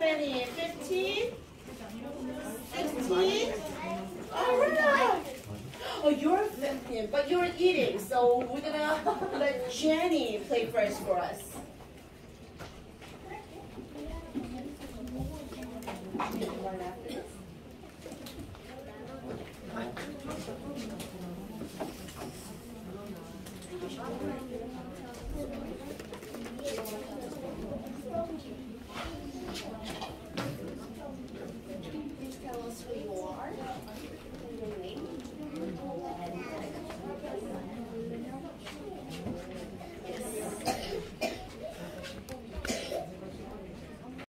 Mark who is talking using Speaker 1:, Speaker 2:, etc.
Speaker 1: 20, 15, 16. All right. Oh, you're 15, but you're eating, so we're gonna let Jenny play first for us.